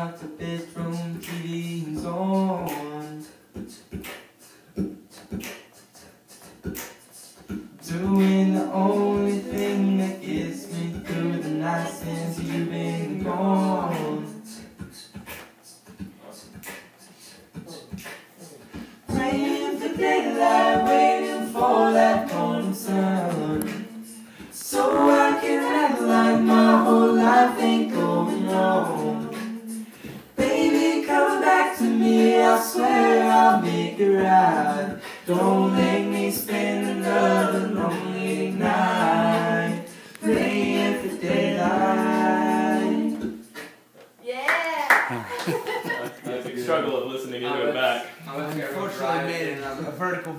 out the bedroom, TV's on. Doing the only thing that gets me through the night since you've been gone. I swear I'll make it right. Don't make me spend another lonely night praying for daylight. Yeah. I struggle of listening to it back. I unfortunately made it a vertical.